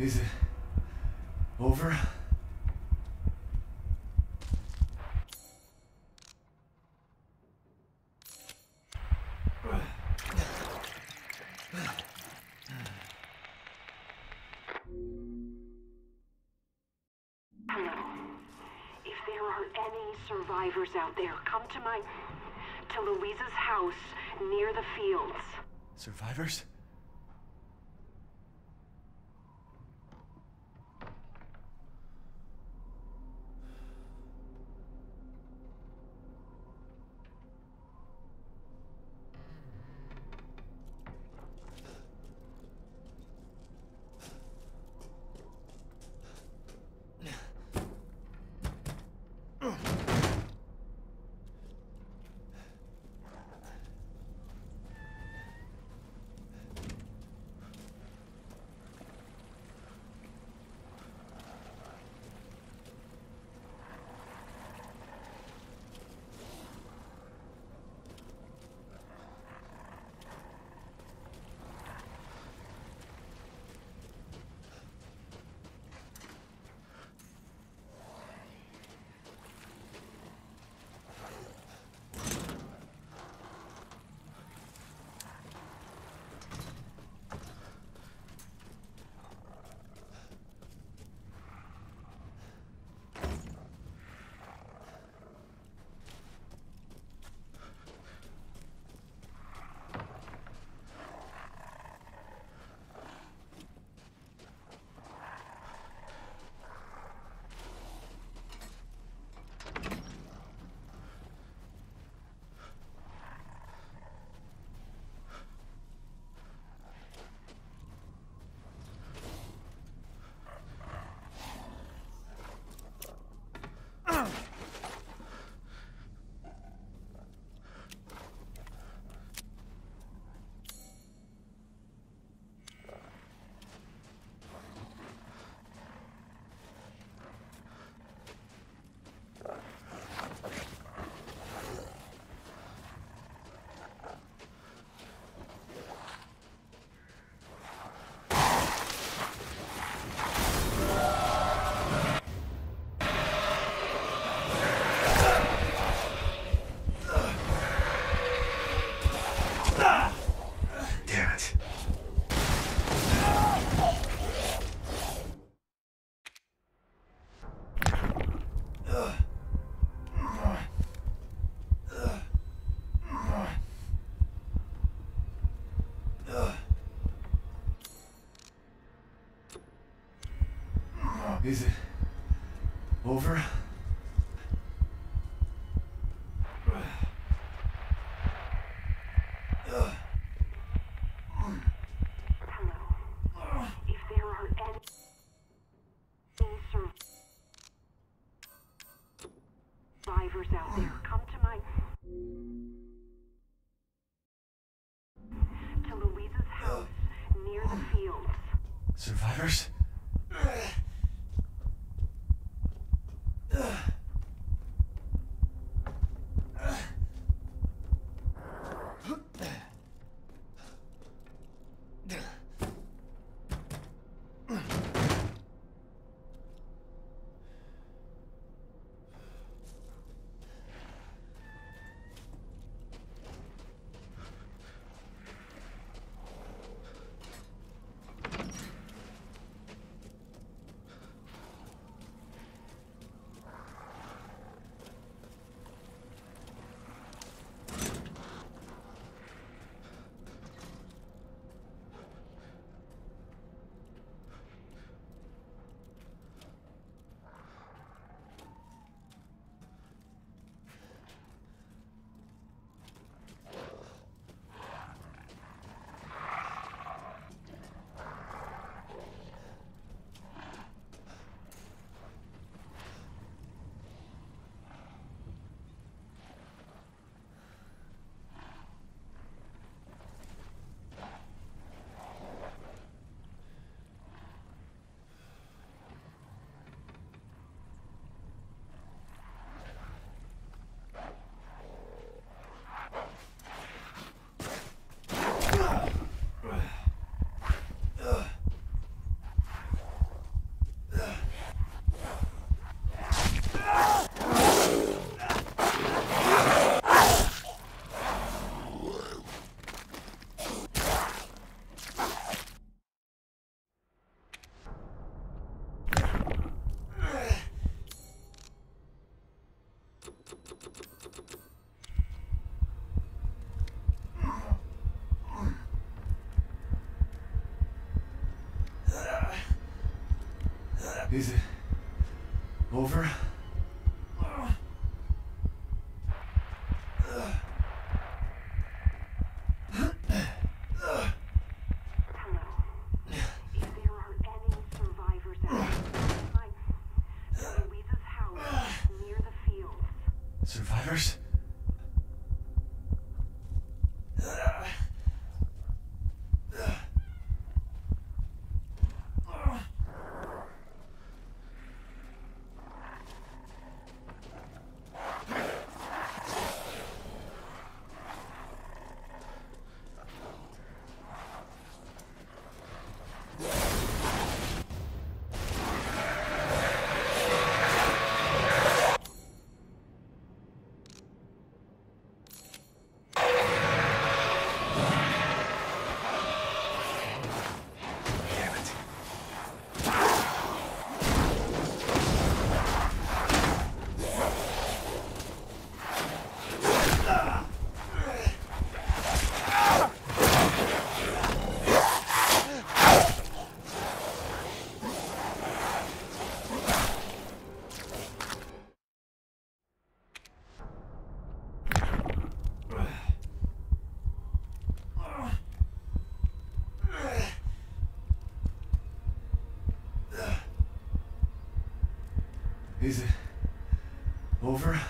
Is it over? Hello. If there are any survivors out there, come to my. to Luiza's house near the fields. Survivors? Is it over? Hello. If there are any insurers out there, come to my to Luiza's house near the fields. survivors Survivors? Damn it. Is it over?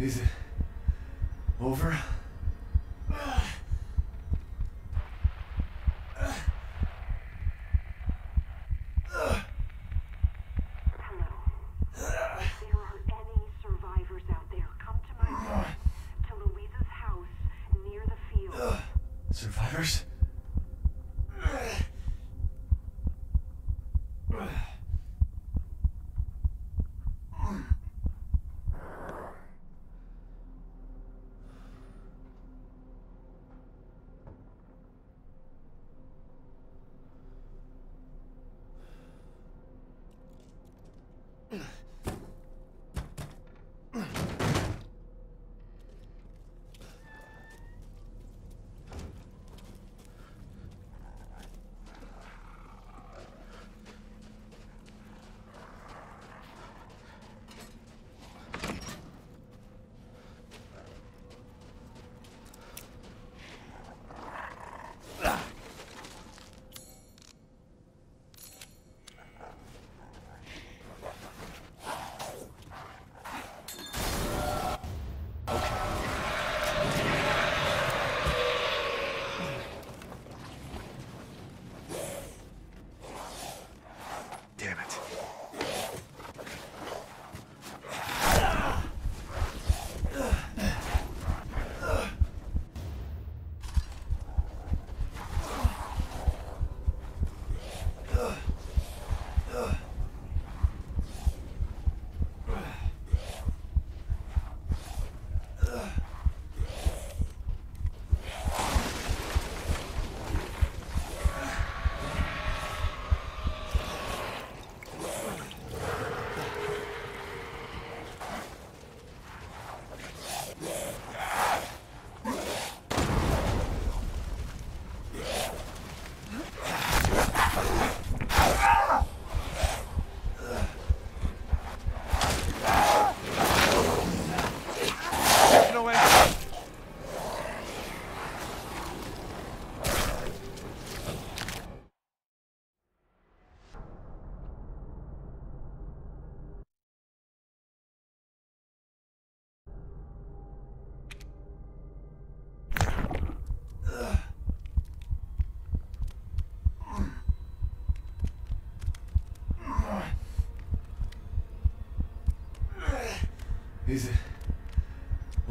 Is it over?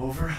Over?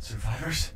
Survivors?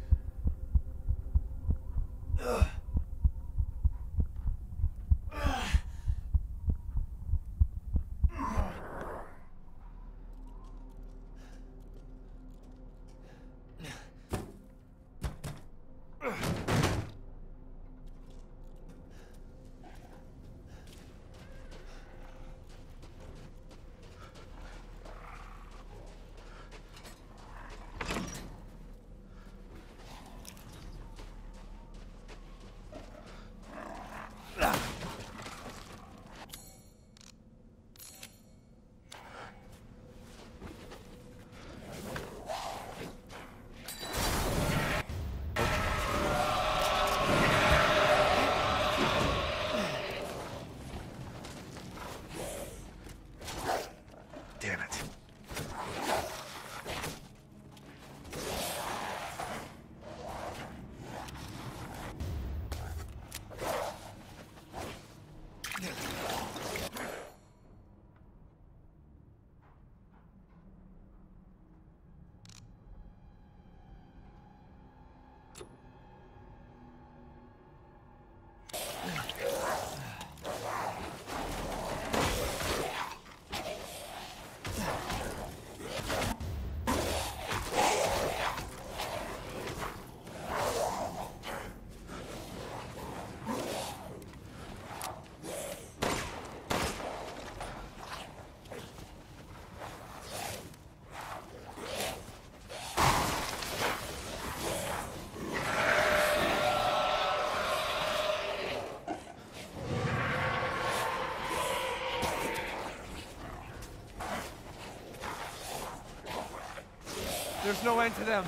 No end to them.